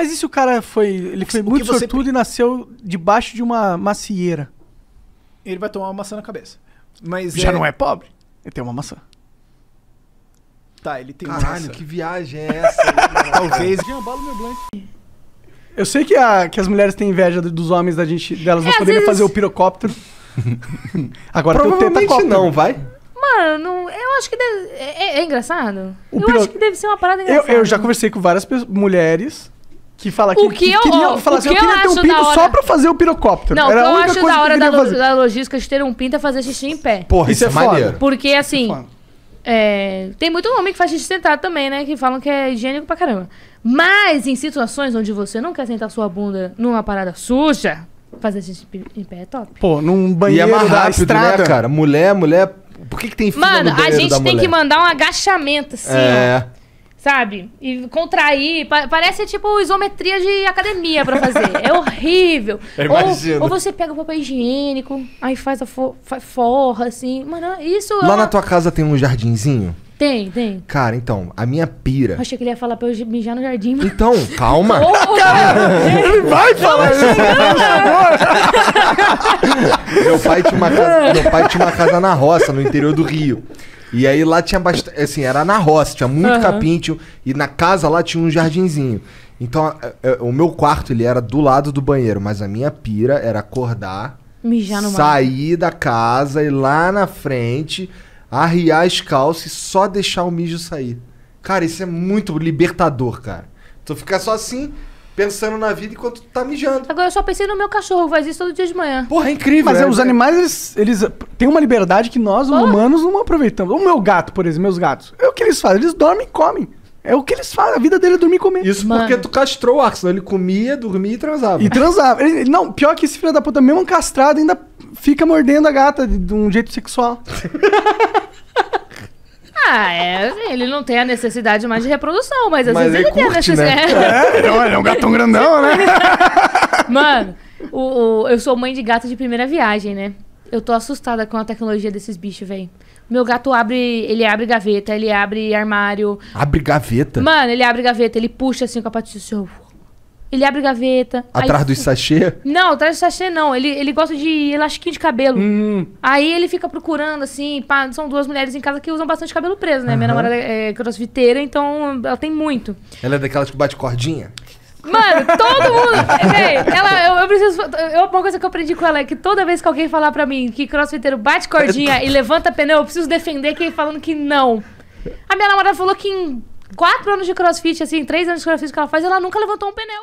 Mas e se o cara foi. Ele foi O muito você sortudo e nasceu debaixo de uma macieira? Ele vai tomar uma maçã na cabeça. Mas Já não é pobre? Ele tem uma maçã. Tá, ele tem uma Caralho, maçã. que viagem é essa? Talvez. Eu sei que, a- que as mulheres têm inveja do- dos homens da gente, delas não É, às poderem vezes- fazer o pirocóptero. Agora tem o Provavelmente tetacóptero. não, vai? Mano, eu acho que deve. É, é- é engraçado? O eu piro- acho que deve ser uma parada Eu, engraçada. eu já conversei com várias pe- mulheres que falam que, O que eu- ó, falar o assim, que eu eu queria ter um pinto hora- só pra fazer o pirocóptero. Não, o que Era a eu única acho coisa da que eu hora da, queria lo- da logística de ter um pinto é fazer xixi em pé. Porra, Isso isso, é é foda. maneiro. Porque, assim, Foda. é, tem muito homem que faz xixi sentado também, né? Que falam que é higiênico pra caramba. Mas em situações onde você não quer sentar sua bunda numa parada suja, fazer xixi em pé é top. Pô, num E é banheiro mais da rápido, estrada. né, cara? Mulher, mulher... Por que, que tem fila Mano, no a banheiro gente da tem mulher? que mandar um agachamento, assim, ó. É. Sabe? E contrair. pa- parece tipo isometria de academia pra fazer. é horrível. Ou, ou você pega o papel higiênico, aí faz a faz forra, assim. Mano, isso. é Lá uma- na tua casa tem um jardinzinho? Tem, tem. Cara, então, a minha pira... Achei que ele ia falar pra eu mijar no jardim. mas- Então, calma. Ô, Ele vai falar isso. Meu pai tinha uma casa, meu pai tinha uma casa na roça, no interior do Rio. E aí lá tinha bastante, assim, era na roça, tinha muito Aham. capim, tinha- e na casa lá tinha um jardinzinho. Então, o meu quarto, ele era do lado do banheiro, mas a minha pira era acordar, mijar no mar. sair da casa, ir lá na frente, arriar as calças e só deixar o mijo sair. Cara, isso é muito libertador, cara. Tu fica só assim, pensando na vida enquanto tu tá mijando. Agora eu só pensei no meu cachorro, faz isso todo dia de manhã. Porra, é incrível, Mas é, os animais, eles, eles têm uma liberdade que nós, Oh. humanos, não aproveitamos. O meu gato, por exemplo, meus gatos. É o que eles fazem. Eles dormem e comem. É o que eles fazem. A vida dele é dormir e comer. Isso Mano. porque tu castrou o senão ele comia, dormia e transava. E transava. Ele- não, pior que esse filho da puta, mesmo castrado, ainda fica mordendo a gata de, de um jeito sexual. Ah, é. Ele não tem a necessidade mais de reprodução, mas às Mas vezes ele ele tem a curte, né? necessidade. É, ele é um gatão grandão, né? Mano, o, o- eu sou mãe de gato de primeira viagem, né? Eu tô assustada com a tecnologia desses bichos, velho. Meu gato abre. Ele abre gaveta, ele abre armário. Abre gaveta. Mano, ele abre gaveta, ele puxa assim com a patinha assim, ó. Ele abre gaveta. aí- Atrás dos sachê. Não, atrás do sachê não. Ele, ele gosta de elastiquinho de cabelo. Hum, Aí ele fica procurando, assim, pá, são duas mulheres em casa que usam bastante cabelo preso, né? Minha Aham. namorada é crossfiteira, então ela tem muito. Ela é daquelas que bate cordinha? Mano, todo mundo. Véi, ela, eu, eu preciso. Eu, uma coisa que eu aprendi com ela é que toda vez que alguém falar pra mim que crossfiteiro bate cordinha e levanta pneu, eu preciso defender quem falando que não. A minha namorada falou que em quatro anos de crossfit, assim, três anos de crossfit que ela faz, ela nunca levantou um pneu.